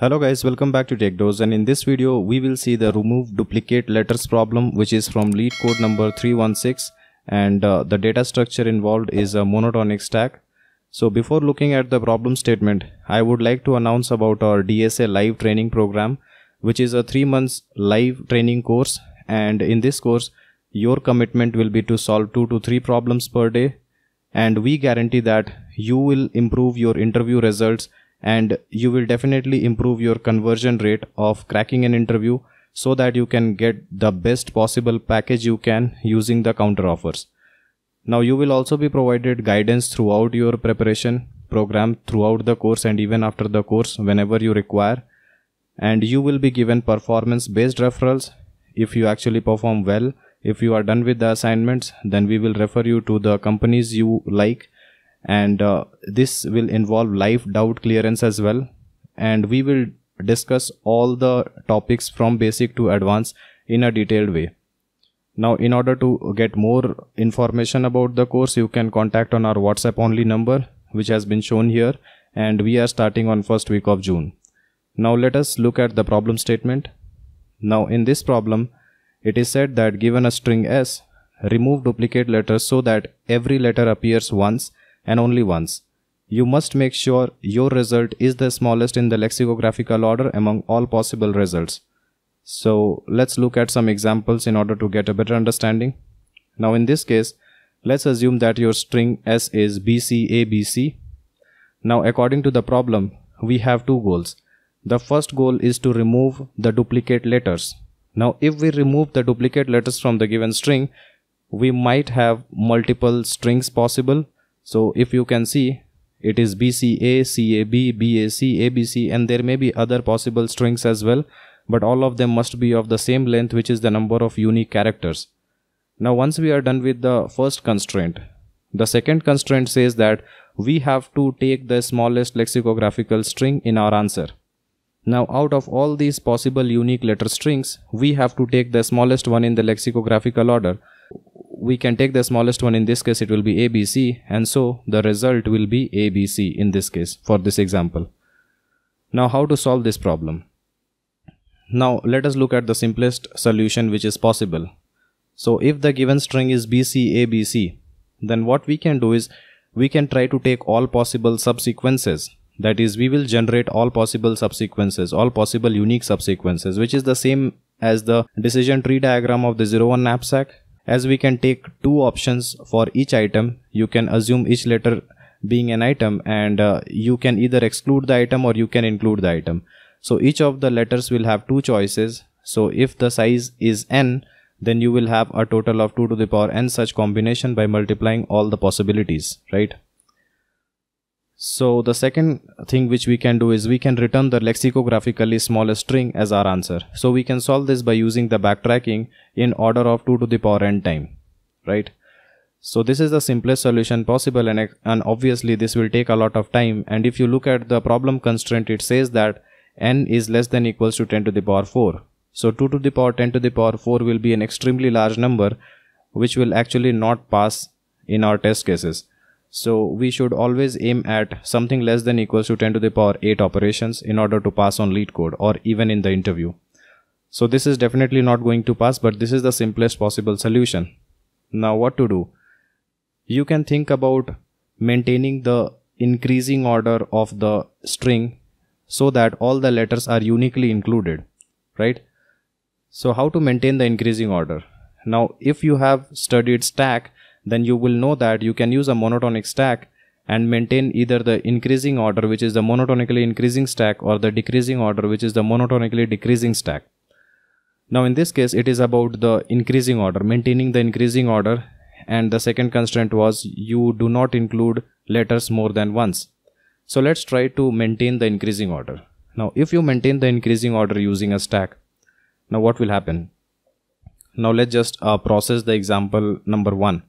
Hello guys, welcome back to TechDose. And in this video we will see the remove duplicate letters problem which is from LeetCode number 316 and uh, the data structure involved is a monotonic stack. So before looking at the problem statement, I would like to announce about our DSA live training program which is a 3 months live training course. And in this course your commitment will be to solve 2 to 3 problems per day. And we guarantee that you will improve your interview results and you will definitely improve your conversion rate of cracking an interview so that you can get the best possible package you can using the counter offers. Now you will also be provided guidance throughout your preparation program throughout the course and even after the course whenever you require and you will be given performance based referrals if you actually perform well if you are done with the assignments then we will refer you to the companies you like and uh, this will involve live doubt clearance as well. And we will discuss all the topics from basic to advanced in a detailed way. Now in order to get more information about the course you can contact on our whatsapp only number which has been shown here. And we are starting on first week of june. Now let us look at the problem statement. Now in this problem it is said that given a string s, remove duplicate letters so that every letter appears once and only once. You must make sure your result is the smallest in the lexicographical order among all possible results. So let's look at some examples in order to get a better understanding. Now in this case, let's assume that your string s is bcabc. Now according to the problem, we have two goals. The first goal is to remove the duplicate letters now if we remove the duplicate letters from the given string, we might have multiple strings possible. So if you can see, it is BCA, CAB, BAC, ABC and there may be other possible strings as well, but all of them must be of the same length which is the number of unique characters. Now once we are done with the first constraint, the second constraint says that we have to take the smallest lexicographical string in our answer. Now out of all these possible unique letter strings, we have to take the smallest one in the lexicographical order. We can take the smallest one in this case it will be ABC and so the result will be ABC in this case for this example. Now how to solve this problem? Now let us look at the simplest solution which is possible. So if the given string is BCABC, then what we can do is we can try to take all possible subsequences that is we will generate all possible subsequences all possible unique subsequences which is the same as the decision tree diagram of the 01 knapsack as we can take two options for each item you can assume each letter being an item and uh, you can either exclude the item or you can include the item. So each of the letters will have two choices. So if the size is n then you will have a total of 2 to the power n such combination by multiplying all the possibilities right so the second thing which we can do is we can return the lexicographically smallest string as our answer. So we can solve this by using the backtracking in order of 2 to the power n time, right? So this is the simplest solution possible and, and obviously this will take a lot of time and if you look at the problem constraint it says that n is less than equals to 10 to the power 4. So 2 to the power 10 to the power 4 will be an extremely large number which will actually not pass in our test cases. So we should always aim at something less than equals to 10 to the power 8 operations in order to pass on LeetCode or even in the interview. So this is definitely not going to pass but this is the simplest possible solution. Now what to do? You can think about maintaining the increasing order of the string so that all the letters are uniquely included, right? So how to maintain the increasing order? Now if you have studied stack then you will know that you can use a monotonic stack and maintain either the increasing order which is the monotonically increasing stack or the decreasing order which is the monotonically decreasing stack. Now in this case it is about the increasing order, maintaining the increasing order and the second constraint was you do not include letters more than once. So let's try to maintain the increasing order. Now if you maintain the increasing order using a stack, now what will happen? Now let's just uh, process the example number one.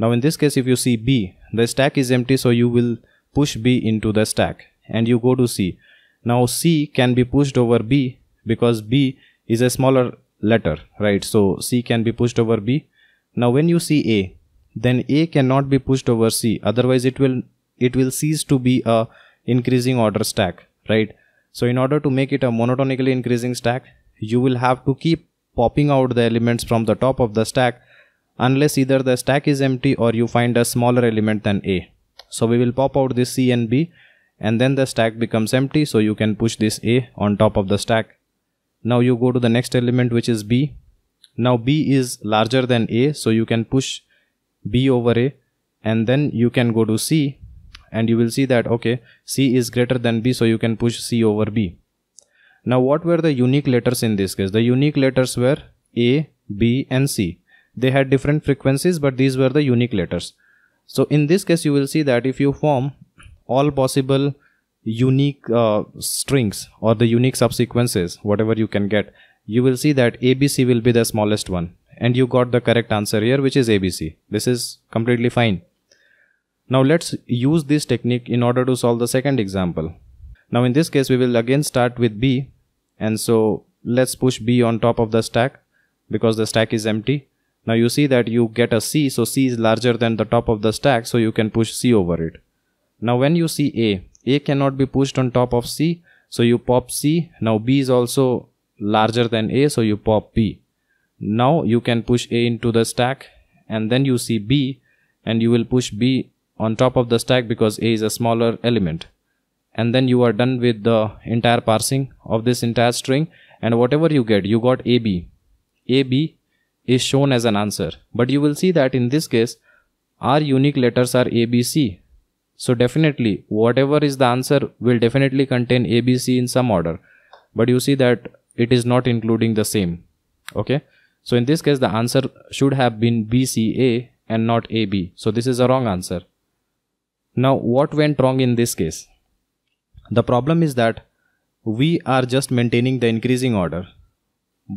Now in this case if you see B, the stack is empty so you will push B into the stack and you go to C. Now C can be pushed over B because B is a smaller letter, right? So C can be pushed over B. Now when you see A, then A cannot be pushed over C otherwise it will it will cease to be a increasing order stack, right? so in order to make it a monotonically increasing stack you will have to keep popping out the elements from the top of the stack unless either the stack is empty or you find a smaller element than a. So we will pop out this c and b and then the stack becomes empty. So you can push this a on top of the stack. Now you go to the next element which is b. Now b is larger than a. So you can push b over a and then you can go to c and you will see that okay c is greater than b. So you can push c over b. Now what were the unique letters in this case? The unique letters were a b and c they had different frequencies but these were the unique letters. So in this case you will see that if you form all possible unique uh, strings or the unique subsequences whatever you can get you will see that abc will be the smallest one. And you got the correct answer here which is abc this is completely fine. Now let's use this technique in order to solve the second example. Now in this case we will again start with b. And so let's push b on top of the stack because the stack is empty now you see that you get a c so c is larger than the top of the stack so you can push c over it now when you see a a cannot be pushed on top of C. So you pop C. Now B is also larger than A. So you pop B. Now you can push A into the stack and then you see B and you will push B on top of the stack because A is a smaller element. And then you are done with the entire parsing of this entire string and whatever you get, you got AB. AB is shown as an answer. But you will see that in this case, our unique letters are ABC so definitely whatever is the answer will definitely contain ABC in some order. But you see that it is not including the same. Okay. So in this case the answer should have been BCA and not AB. So this is a wrong answer. Now what went wrong in this case? The problem is that we are just maintaining the increasing order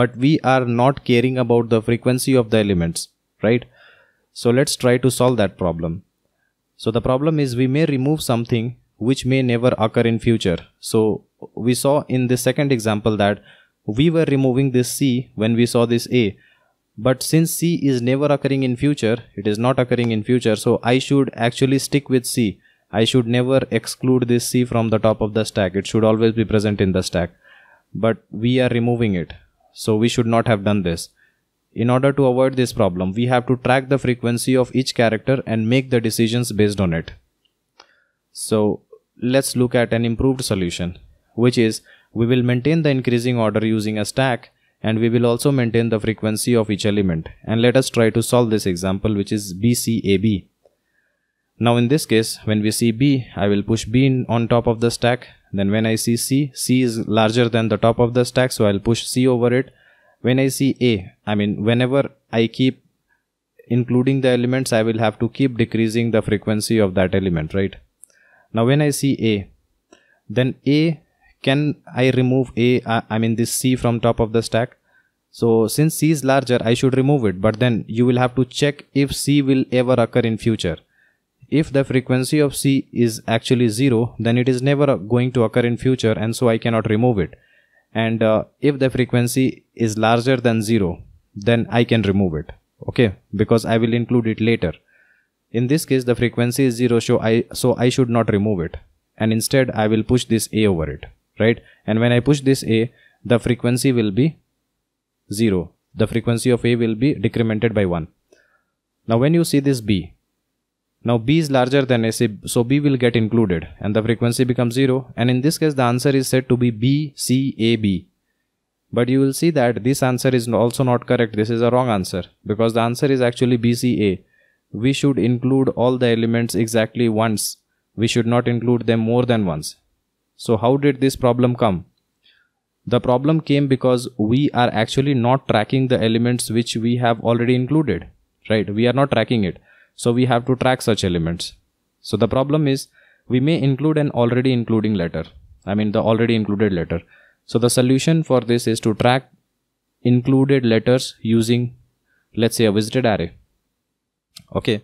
but we are not caring about the frequency of the elements right so let's try to solve that problem so the problem is we may remove something which may never occur in future. So we saw in the second example that we were removing this C when we saw this A. But since C is never occurring in future, it is not occurring in future. So I should actually stick with C. I should never exclude this C from the top of the stack. It should always be present in the stack. But we are removing it. So we should not have done this. In order to avoid this problem, we have to track the frequency of each character and make the decisions based on it. So let's look at an improved solution, which is we will maintain the increasing order using a stack and we will also maintain the frequency of each element. And let us try to solve this example which is BCAB. Now in this case, when we see B, I will push B in on top of the stack. Then when I see C, C is larger than the top of the stack, so I'll push C over it when I see A, I mean, whenever I keep including the elements, I will have to keep decreasing the frequency of that element, right? Now, when I see A, then A, can I remove A, uh, I mean, this C from top of the stack? So, since C is larger, I should remove it, but then you will have to check if C will ever occur in future. If the frequency of C is actually 0, then it is never going to occur in future and so I cannot remove it. And uh, if the frequency is larger than 0 then I can remove it. Okay? Because I will include it later. In this case the frequency is 0 so I so I should not remove it. And instead I will push this A over it. Right? And when I push this A the frequency will be 0 the frequency of A will be decremented by 1 now when you see this B now b is larger than a, so b will get included and the frequency becomes 0 and in this case the answer is said to be b c a b. But you will see that this answer is also not correct. This is a wrong answer because the answer is actually b c a. We should include all the elements exactly once. We should not include them more than once. So how did this problem come? The problem came because we are actually not tracking the elements which we have already included. Right? We are not tracking it so we have to track such elements. So the problem is we may include an already including letter. I mean the already included letter. So the solution for this is to track included letters using let's say a visited array. Okay.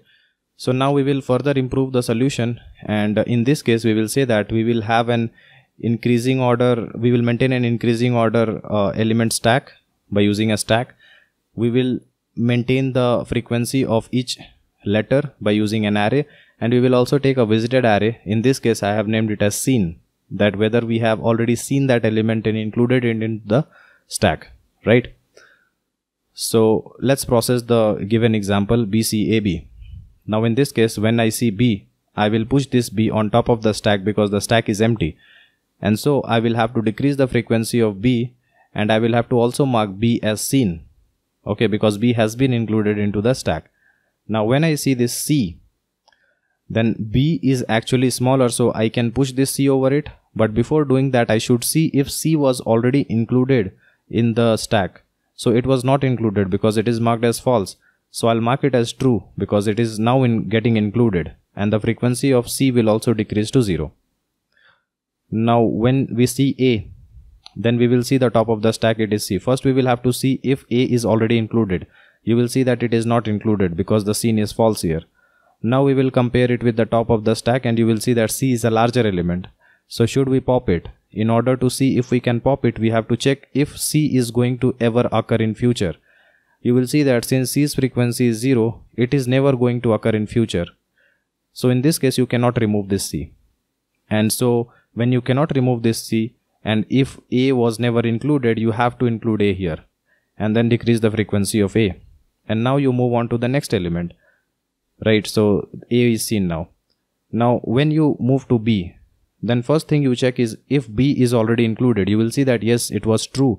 So now we will further improve the solution and in this case we will say that we will have an increasing order we will maintain an increasing order uh, element stack by using a stack we will maintain the frequency of each letter by using an array. And we will also take a visited array. In this case I have named it as seen that whether we have already seen that element and included it in the stack right? So let's process the given example bcab now in this case when i see b i will push this b on top of the stack because the stack is empty. And so i will have to decrease the frequency of b and i will have to also mark b as seen okay? Because b has been included into the stack now when i see this c then b is actually smaller so i can push this c over it but before doing that i should see if c was already included in the stack so it was not included because it is marked as false so I'll mark it as true because it is now in getting included and the frequency of C will also decrease to 0. Now when we see A then we will see the top of the stack it is C. First we will have to see if A is already included. You will see that it is not included because the seen is false here. Now we will compare it with the top of the stack and you will see that C is a larger element. So should we pop it? In order to see if we can pop it, we have to check if C is going to ever occur in future. You will see that since C's frequency is 0, it is never going to occur in future. So in this case, you cannot remove this C. And so when you cannot remove this C, and if A was never included, you have to include A here and then decrease the frequency of A. And now you move on to the next element, right? So A is seen now. Now when you move to B, then first thing you check is if b is already included you will see that yes it was true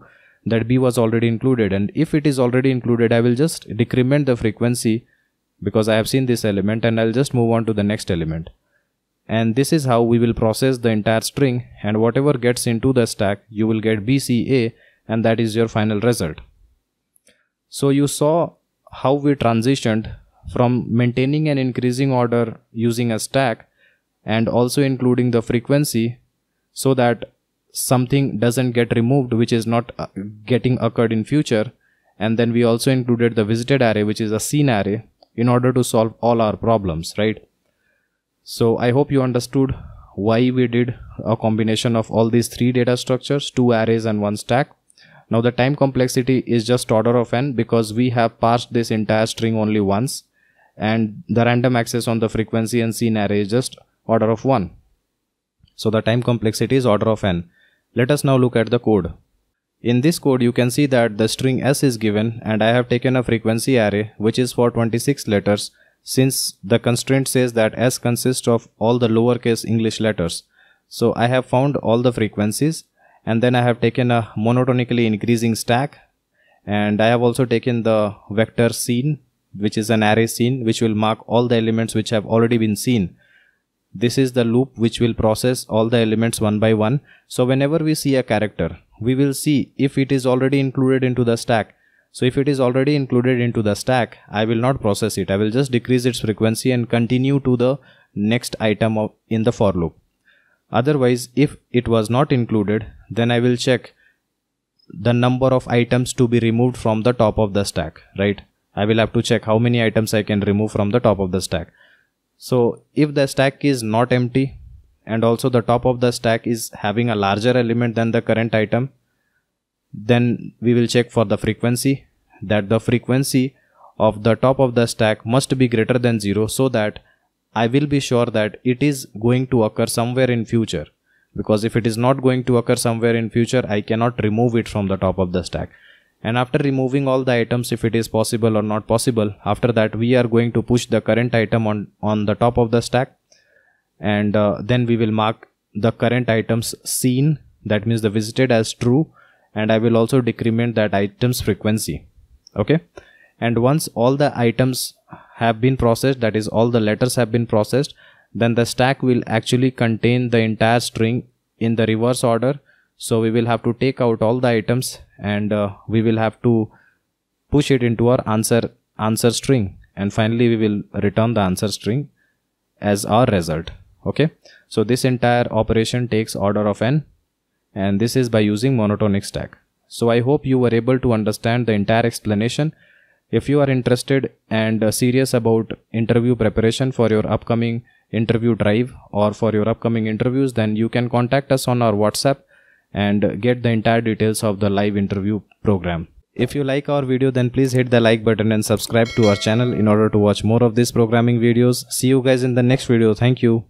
that b was already included and if it is already included i will just decrement the frequency because i have seen this element and i'll just move on to the next element and this is how we will process the entire string and whatever gets into the stack you will get bca and that is your final result so you saw how we transitioned from maintaining an increasing order using a stack and also including the frequency so that something doesn't get removed which is not uh, getting occurred in future. And then we also included the visited array which is a seen array in order to solve all our problems right? So i hope you understood why we did a combination of all these three data structures two arrays and one stack now the time complexity is just order of n because we have parsed this entire string only once and the random access on the frequency and seen array is just order of 1. So the time complexity is order of n. Let us now look at the code. In this code you can see that the string s is given and I have taken a frequency array which is for 26 letters since the constraint says that s consists of all the lowercase English letters. So I have found all the frequencies and then I have taken a monotonically increasing stack and I have also taken the vector seen which is an array seen which will mark all the elements which have already been seen this is the loop which will process all the elements one by one. So whenever we see a character, we will see if it is already included into the stack. So if it is already included into the stack, I will not process it. I will just decrease its frequency and continue to the next item in the for loop. Otherwise, if it was not included, then I will check the number of items to be removed from the top of the stack, right? I will have to check how many items I can remove from the top of the stack. So if the stack is not empty and also the top of the stack is having a larger element than the current item, then we will check for the frequency that the frequency of the top of the stack must be greater than 0 so that I will be sure that it is going to occur somewhere in future. Because if it is not going to occur somewhere in future I cannot remove it from the top of the stack. And after removing all the items if it is possible or not possible after that we are going to push the current item on on the top of the stack. And uh, then we will mark the current items seen. That means the visited as true. And I will also decrement that item's frequency. Okay? And once all the items have been processed that is all the letters have been processed then the stack will actually contain the entire string in the reverse order. So we will have to take out all the items and uh, we will have to push it into our answer answer string. And finally we will return the answer string as our result. Okay? So this entire operation takes order of n and this is by using monotonic stack. So i hope you were able to understand the entire explanation if you are interested and uh, serious about interview preparation for your upcoming interview drive or for your upcoming interviews then you can contact us on our whatsapp and get the entire details of the live interview program. If you like our video then please hit the like button and subscribe to our channel in order to watch more of these programming videos. See you guys in the next video. Thank you.